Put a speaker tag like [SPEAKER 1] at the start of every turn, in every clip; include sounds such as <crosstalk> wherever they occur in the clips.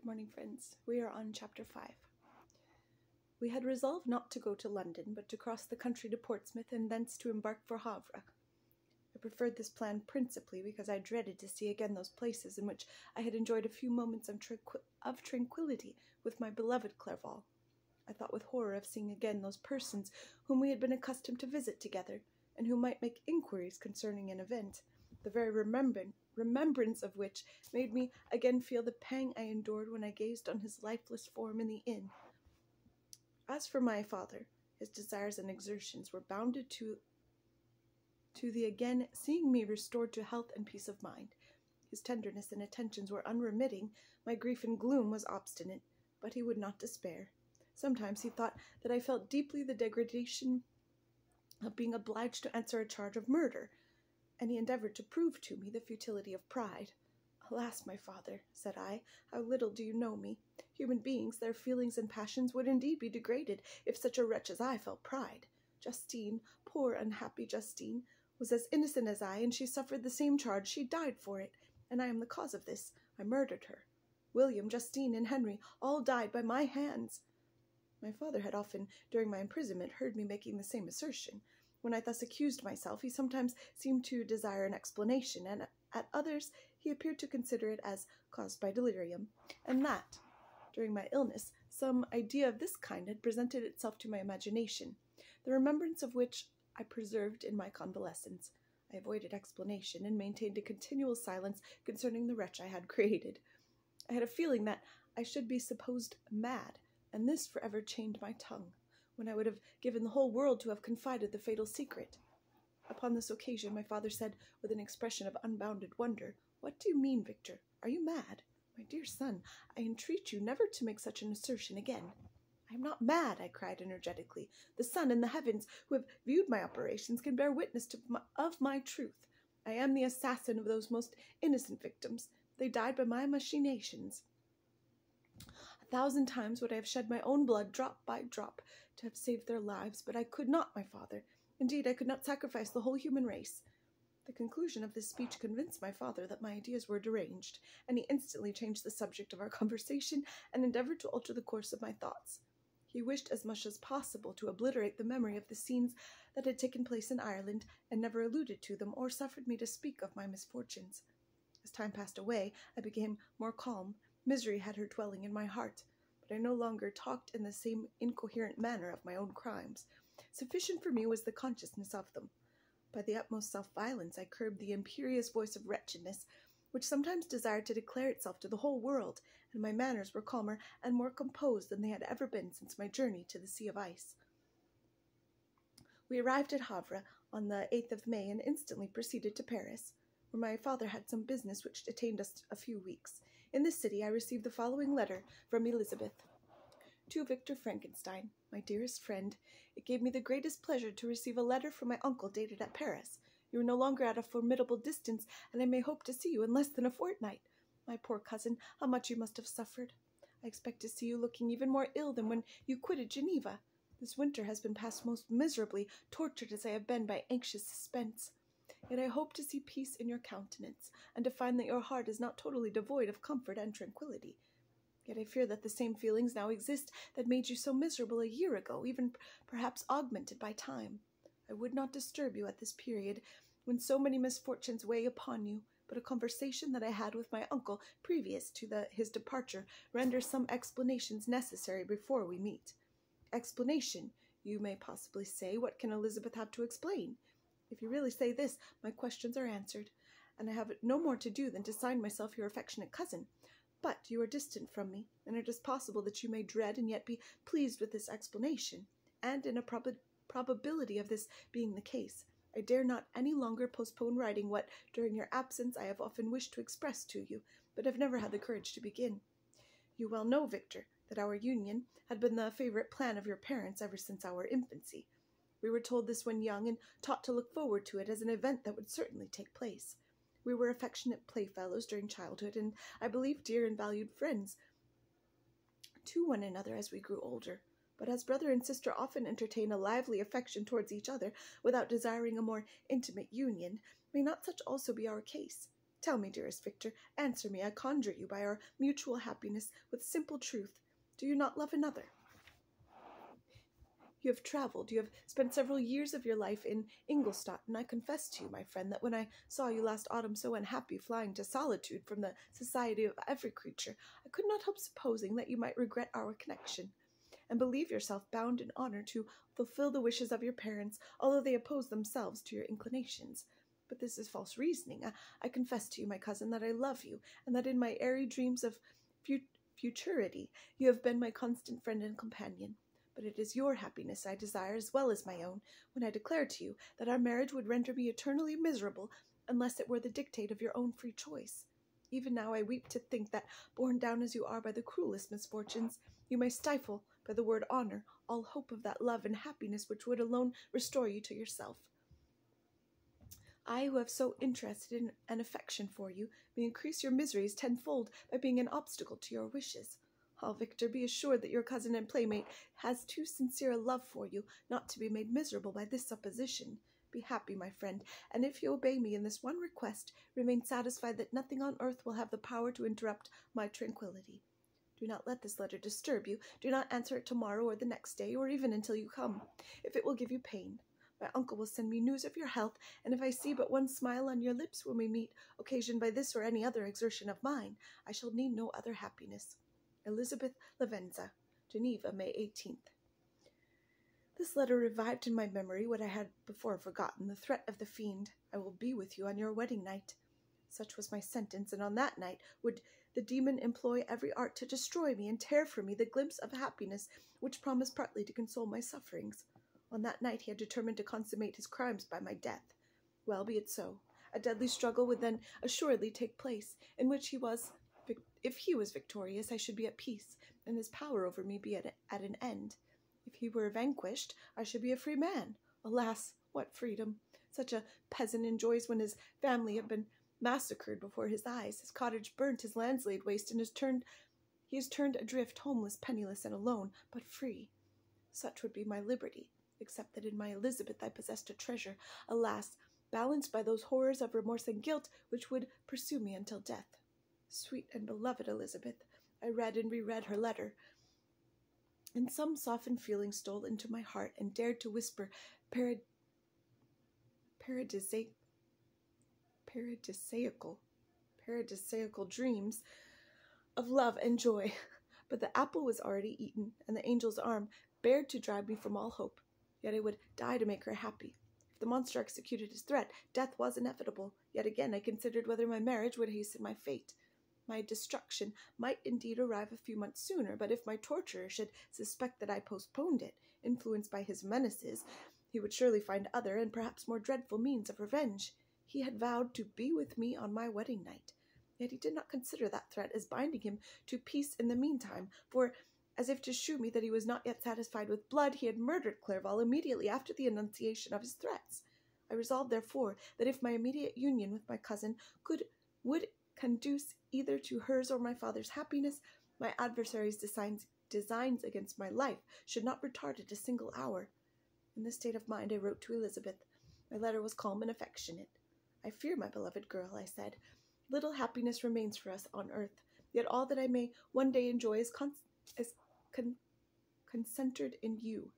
[SPEAKER 1] Good morning, friends. We are on chapter 5. We had resolved not to go to London, but to cross the country to Portsmouth and thence to embark for Havre. I preferred this plan principally because I dreaded to see again those places in which I had enjoyed a few moments of, tranqui- of tranquillity with my beloved Clerval. I thought with horror of seeing again those persons whom we had been accustomed to visit together, and who might make inquiries concerning an event, the very remembran- remembrance of which made me again feel the pang I endured when I gazed on his lifeless form in the inn. As for my father, his desires and exertions were bounded to to the again seeing me restored to health and peace of mind. His tenderness and attentions were unremitting, my grief and gloom was obstinate, but he would not despair. Sometimes he thought that I felt deeply the degradation of being obliged to answer a charge of murder, and he endeavored to prove to me the futility of pride. Alas, my father, said I, how little do you know me. Human beings, their feelings and passions would indeed be degraded if such a wretch as I felt pride. Justine, poor unhappy Justine, was as innocent as I, and she suffered the same charge. She died for it, and I am the cause of this. I murdered her. William, Justine, and Henry all died by my hands. My father had often, during my imprisonment, heard me making the same assertion. When I thus accused myself, he sometimes seemed to desire an explanation, and at others he appeared to consider it as caused by delirium, and that, during my illness, some idea of this kind had presented itself to my imagination, the remembrance of which I preserved in my convalescence. I avoided explanation and maintained a continual silence concerning the wretch I had created. I had a feeling that I should be supposed mad, and this forever chained my tongue, when I would have given the whole world to have confided the fatal secret. Upon this occasion, my father said, with an expression of unbounded wonder, What do you mean, Victor? Are you mad? My dear son, I entreat you never to make such an assertion again. I am not mad, I cried energetically. The sun and the heavens, who have viewed my operations, can bear witness my, of my truth. I am the assassin of those most innocent victims. They died by my machinations. Thousand times would I have shed my own blood, drop by drop, to have saved their lives, but I could not, my father. Indeed, I could not sacrifice the whole human race. The conclusion of this speech convinced my father that my ideas were deranged, and he instantly changed the subject of our conversation and endeavored to alter the course of my thoughts. He wished as much as possible to obliterate the memory of the scenes that had taken place in Ireland, and never alluded to them or suffered me to speak of my misfortunes. As time passed away, I became more calm. Misery had her dwelling in my heart, but I no longer talked in the same incoherent manner of my own crimes. Sufficient for me was the consciousness of them. By the utmost self violence, I curbed the imperious voice of wretchedness, which sometimes desired to declare itself to the whole world, and my manners were calmer and more composed than they had ever been since my journey to the Sea of Ice. We arrived at Havre on the 8th of May and instantly proceeded to Paris, where my father had some business which detained us a few weeks. In this city I received the following letter from Elizabeth. To Victor Frankenstein, my dearest friend, it gave me the greatest pleasure to receive a letter from my uncle dated at Paris. You are no longer at a formidable distance, and I may hope to see you in less than a fortnight. My poor cousin, how much you must have suffered. I expect to see you looking even more ill than when you quitted Geneva. This winter has been passed most miserably, tortured as I have been by anxious suspense. Yet I hope to see peace in your countenance, and to find that your heart is not totally devoid of comfort and tranquillity. Yet I fear that the same feelings now exist that made you so miserable a year ago, even perhaps augmented by time. I would not disturb you at this period, when so many misfortunes weigh upon you, but a conversation that I had with my uncle previous to the, his departure renders some explanations necessary before we meet. Explanation, you may possibly say, what can Elizabeth have to explain? If you really say this, my questions are answered, and I have no more to do than to sign myself your affectionate cousin. But you are distant from me, and it is possible that you may dread and yet be pleased with this explanation, and in a prob- probability of this being the case, I dare not any longer postpone writing what, during your absence, I have often wished to express to you, but have never had the courage to begin. You well know, Victor, that our union had been the favorite plan of your parents ever since our infancy. We were told this when young, and taught to look forward to it as an event that would certainly take place. We were affectionate playfellows during childhood, and I believe dear and valued friends to one another as we grew older but as brother and sister often entertain a lively affection towards each other without desiring a more intimate union, may not such also be our case? Tell me, dearest Victor, answer me, I conjure you, by our mutual happiness, with simple truth. Do you not love another? You have traveled, you have spent several years of your life in Ingolstadt, and I confess to you, my friend, that when I saw you last autumn so unhappy, flying to solitude from the society of every creature, I could not help supposing that you might regret our connection, and believe yourself bound in honor to fulfill the wishes of your parents, although they oppose themselves to your inclinations. But this is false reasoning. I, I confess to you, my cousin, that I love you, and that in my airy dreams of fut- futurity you have been my constant friend and companion but it is your happiness I desire as well as my own, when I declare to you that our marriage would render me eternally miserable unless it were the dictate of your own free choice. Even now I weep to think that, borne down as you are by the cruelest misfortunes, you may stifle, by the word honor, all hope of that love and happiness which would alone restore you to yourself. I, who have so interested in an affection for you, may increase your miseries tenfold by being an obstacle to your wishes. Ah, Victor, be assured that your cousin and playmate has too sincere a love for you not to be made miserable by this supposition. Be happy, my friend, and if you obey me in this one request, remain satisfied that nothing on earth will have the power to interrupt my tranquillity. Do not let this letter disturb you. Do not answer it tomorrow or the next day, or even until you come, if it will give you pain. My uncle will send me news of your health, and if I see but one smile on your lips when we meet, occasioned by this or any other exertion of mine, I shall need no other happiness. Elizabeth Lavenza, Geneva, May 18th. This letter revived in my memory what I had before forgotten the threat of the fiend I will be with you on your wedding night. Such was my sentence, and on that night would the demon employ every art to destroy me and tear from me the glimpse of happiness which promised partly to console my sufferings. On that night he had determined to consummate his crimes by my death. Well, be it so. A deadly struggle would then assuredly take place, in which he was if he was victorious, I should be at peace, and his power over me be at, at an end. If he were vanquished, I should be a free man. Alas, what freedom! Such a peasant enjoys when his family have been massacred before his eyes, his cottage burnt, his lands laid waste, and has turned he is turned adrift, homeless, penniless, and alone, but free. Such would be my liberty, except that in my Elizabeth I possessed a treasure, alas, balanced by those horrors of remorse and guilt which would pursue me until death. Sweet and beloved Elizabeth, I read and reread her letter, and some softened feeling stole into my heart and dared to whisper parad- paradisiacal, paradisiacal, paradisiacal dreams of love and joy. <laughs> But the apple was already eaten, and the angel's arm bared to drive me from all hope. Yet I would die to make her happy. If the monster executed his threat, death was inevitable. Yet again I considered whether my marriage would hasten my fate my destruction might indeed arrive a few months sooner, but if my torturer should suspect that I postponed it, influenced by his menaces, he would surely find other and perhaps more dreadful means of revenge. He had vowed to be with me on my wedding night, yet he did not consider that threat as binding him to peace in the meantime, for as if to shew me that he was not yet satisfied with blood, he had murdered Clerval immediately after the enunciation of his threats. I resolved, therefore, that if my immediate union with my cousin could would conduce either to hers or my father's happiness, my adversary's designs, designs against my life should not retard it a single hour. In this state of mind, I wrote to Elizabeth. My letter was calm and affectionate. I fear, my beloved girl, I said, little happiness remains for us on earth, yet all that I may one day enjoy is, con- is con- concentred in you.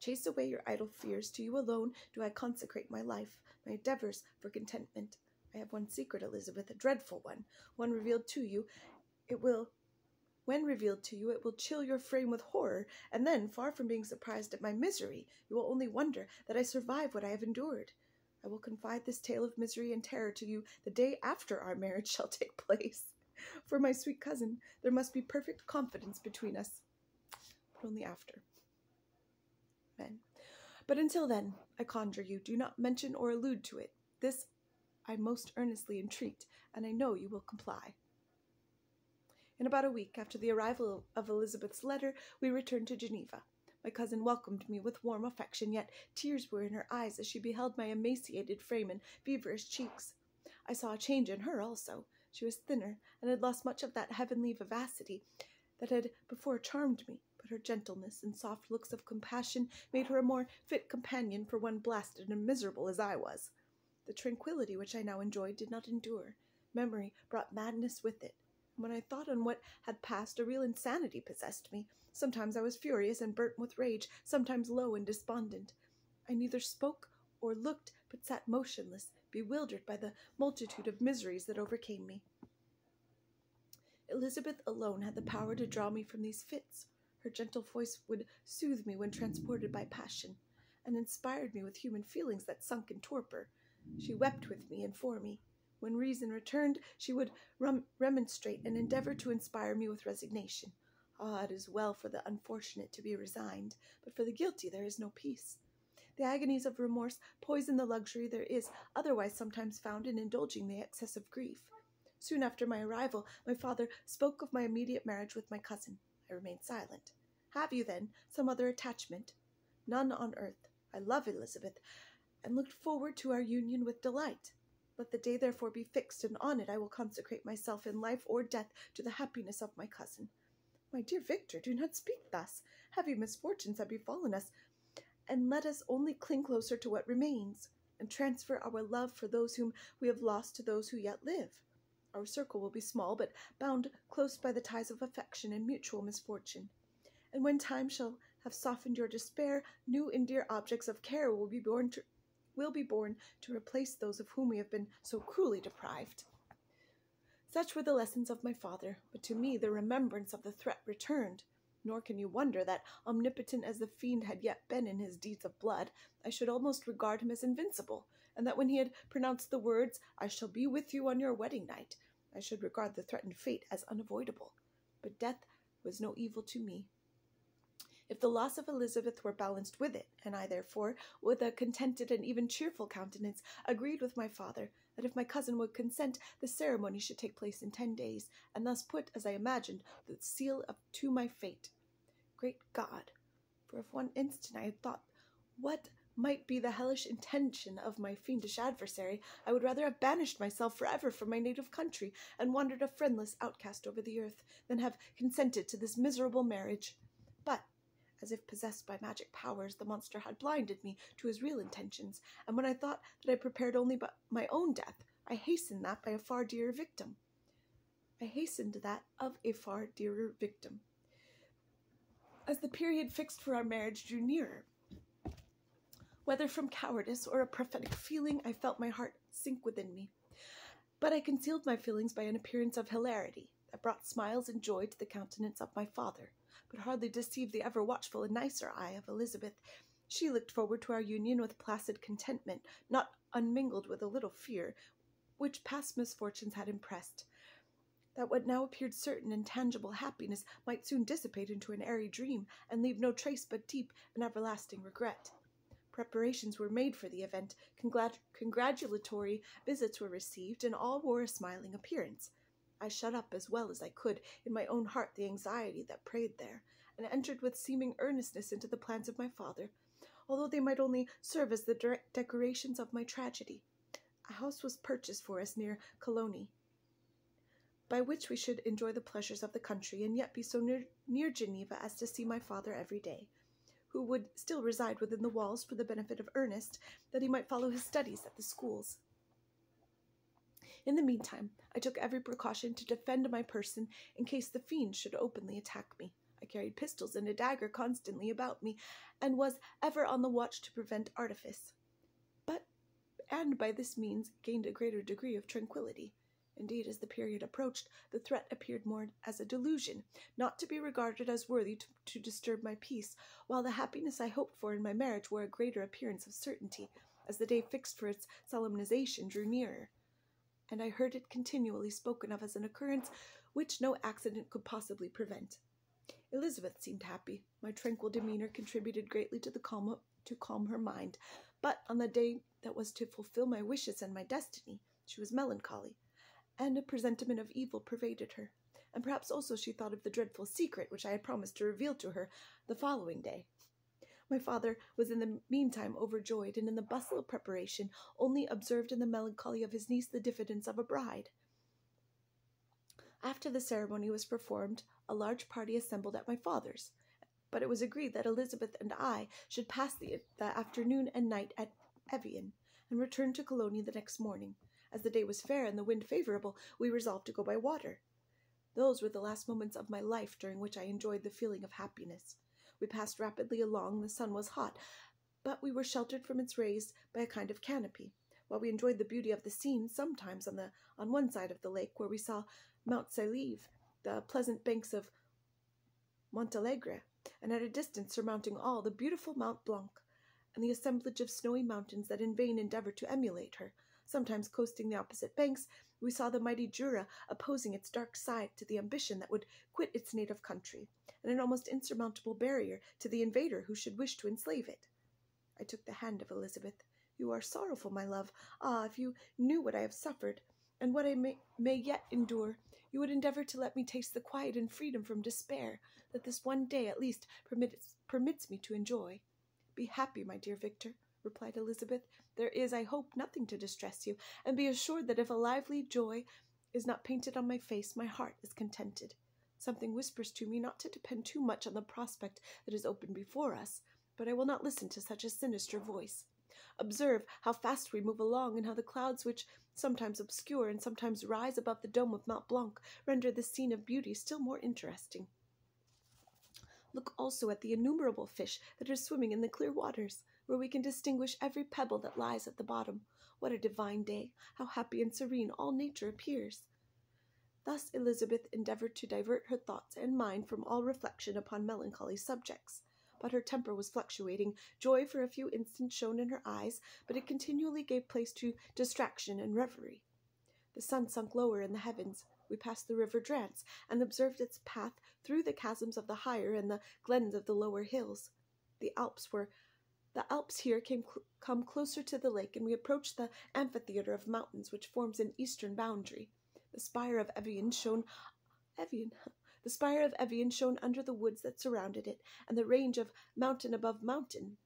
[SPEAKER 1] Chase away your idle fears. To you alone do I consecrate my life, my endeavors for contentment. I have one secret, Elizabeth, a dreadful one, one revealed to you. It will, when revealed to you, it will chill your frame with horror, and then, far from being surprised at my misery, you will only wonder that I survive what I have endured. I will confide this tale of misery and terror to you the day after our marriage <laughs> shall take place. For my sweet cousin, there must be perfect confidence between us, but only after. Men. But until then, I conjure you, do not mention or allude to it. This I most earnestly entreat, and I know you will comply. In about a week after the arrival of Elizabeth's letter, we returned to Geneva. My cousin welcomed me with warm affection, yet tears were in her eyes as she beheld my emaciated frame and feverish cheeks. I saw a change in her also. She was thinner, and had lost much of that heavenly vivacity that had before charmed me, but her gentleness and soft looks of compassion made her a more fit companion for one blasted and miserable as I was. The tranquillity which I now enjoyed did not endure. Memory brought madness with it. When I thought on what had passed, a real insanity possessed me. Sometimes I was furious and burnt with rage, sometimes low and despondent. I neither spoke or looked, but sat motionless, bewildered by the multitude of miseries that overcame me. Elizabeth alone had the power to draw me from these fits. Her gentle voice would soothe me when transported by passion, and inspired me with human feelings that sunk in torpor. She wept with me and for me. When reason returned, she would rem- remonstrate and endeavor to inspire me with resignation. Ah, it is well for the unfortunate to be resigned, but for the guilty there is no peace. The agonies of remorse poison the luxury there is otherwise sometimes found in indulging the excess of grief. Soon after my arrival, my father spoke of my immediate marriage with my cousin. I remained silent. Have you, then, some other attachment? None on earth. I love Elizabeth, and looked forward to our union with delight. Let the day therefore be fixed, and on it I will consecrate myself in life or death to the happiness of my cousin. My dear Victor, do not speak thus. Heavy misfortunes have befallen us, and let us only cling closer to what remains, and transfer our love for those whom we have lost to those who yet live. Our circle will be small, but bound close by the ties of affection and mutual misfortune. And when time shall have softened your despair, new and dear objects of care will be born to, will be born to replace those of whom we have been so cruelly deprived. Such were the lessons of my father, but to me the remembrance of the threat returned. Nor can you wonder that, omnipotent as the fiend had yet been in his deeds of blood, I should almost regard him as invincible, and that when he had pronounced the words, I shall be with you on your wedding night, I should regard the threatened fate as unavoidable. But death was no evil to me. If the loss of Elizabeth were balanced with it, and I therefore, with a contented and even cheerful countenance, agreed with my father that if my cousin would consent, the ceremony should take place in ten days, and thus put, as I imagined, the seal of, to my fate. Great God! For if one instant I had thought what might be the hellish intention of my fiendish adversary, I would rather have banished myself forever from my native country, and wandered a friendless outcast over the earth, than have consented to this miserable marriage. As if possessed by magic powers, the monster had blinded me to his real intentions, and when I thought that I prepared only but my own death, I hastened that by a far dearer victim. I hastened that of a far dearer victim. As the period fixed for our marriage drew nearer, whether from cowardice or a prophetic feeling, I felt my heart sink within me. But I concealed my feelings by an appearance of hilarity that brought smiles and joy to the countenance of my father but hardly deceived the ever watchful and nicer eye of Elizabeth. She looked forward to our union with placid contentment, not unmingled with a little fear, which past misfortunes had impressed. That what now appeared certain and tangible happiness might soon dissipate into an airy dream, and leave no trace but deep and everlasting regret. Preparations were made for the event, congrat- congratulatory visits were received, and all wore a smiling appearance. I shut up as well as I could in my own heart the anxiety that preyed there, and entered with seeming earnestness into the plans of my father, although they might only serve as the decorations of my tragedy. A house was purchased for us near Cologny, by which we should enjoy the pleasures of the country, and yet be so near, near Geneva as to see my father every day, who would still reside within the walls for the benefit of Ernest, that he might follow his studies at the schools. In the meantime, I took every precaution to defend my person in case the fiend should openly attack me. I carried pistols and a dagger constantly about me, and was ever on the watch to prevent artifice. But, and by this means gained a greater degree of tranquillity. Indeed, as the period approached, the threat appeared more as a delusion, not to be regarded as worthy to, to disturb my peace, while the happiness I hoped for in my marriage wore a greater appearance of certainty, as the day fixed for its solemnization drew nearer and I heard it continually spoken of as an occurrence which no accident could possibly prevent. Elizabeth seemed happy. My tranquil demeanor contributed greatly to the calm to calm her mind, but on the day that was to fulfill my wishes and my destiny, she was melancholy, and a presentiment of evil pervaded her. And perhaps also she thought of the dreadful secret which I had promised to reveal to her the following day. My father was in the meantime overjoyed, and in the bustle of preparation only observed in the melancholy of his niece the diffidence of a bride. After the ceremony was performed, a large party assembled at my father's, but it was agreed that Elizabeth and I should pass the, the afternoon and night at Evian, and return to Cologny the next morning. As the day was fair and the wind favorable, we resolved to go by water. Those were the last moments of my life during which I enjoyed the feeling of happiness. We passed rapidly along, the sun was hot, but we were sheltered from its rays by a kind of canopy. While we enjoyed the beauty of the scene, sometimes on the on one side of the lake, where we saw Mount Saleve, the pleasant banks of Montalegre, and at a distance surmounting all, the beautiful Mount Blanc, and the assemblage of snowy mountains that in vain endeavored to emulate her. Sometimes coasting the opposite banks, we saw the mighty Jura opposing its dark side to the ambition that would quit its native country, and an almost insurmountable barrier to the invader who should wish to enslave it. I took the hand of Elizabeth. You are sorrowful, my love. Ah, if you knew what I have suffered, and what I may, may yet endure, you would endeavor to let me taste the quiet and freedom from despair that this one day at least permits, permits me to enjoy. Be happy, my dear Victor, replied Elizabeth. There is, I hope, nothing to distress you, and be assured that if a lively joy is not painted on my face, my heart is contented. Something whispers to me not to depend too much on the prospect that is open before us, but I will not listen to such a sinister voice. Observe how fast we move along, and how the clouds which sometimes obscure and sometimes rise above the dome of Mont Blanc render the scene of beauty still more interesting. Look also at the innumerable fish that are swimming in the clear waters, where we can distinguish every pebble that lies at the bottom. What a divine day! How happy and serene all nature appears! Thus Elizabeth endeavored to divert her thoughts and mind from all reflection upon melancholy subjects. But her temper was fluctuating. Joy for a few instants shone in her eyes, but it continually gave place to distraction and reverie. The sun sunk lower in the heavens we passed the river Drance, and observed its path through the chasms of the higher and the glens of the lower hills. The Alps were the Alps here came cl- come closer to the lake, and we approached the amphitheater of mountains which forms an eastern boundary. The spire of Evian shone Evian. The spire of Evian shone under the woods that surrounded it, and the range of mountain above mountain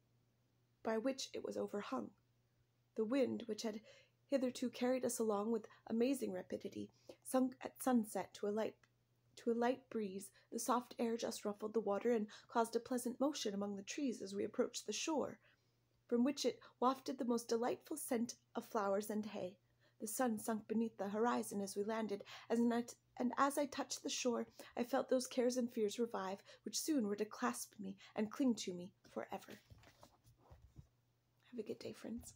[SPEAKER 1] by which it was overhung. The wind, which had hitherto carried us along with amazing rapidity, sunk at sunset to a light to a light breeze. The soft air just ruffled the water and caused a pleasant motion among the trees as we approached the shore, from which it wafted the most delightful scent of flowers and hay. The sun sunk beneath the horizon as we landed, and, as I touched the shore, I felt those cares and fears revive, which soon were to clasp me and cling to me forever. Have a good day, friends.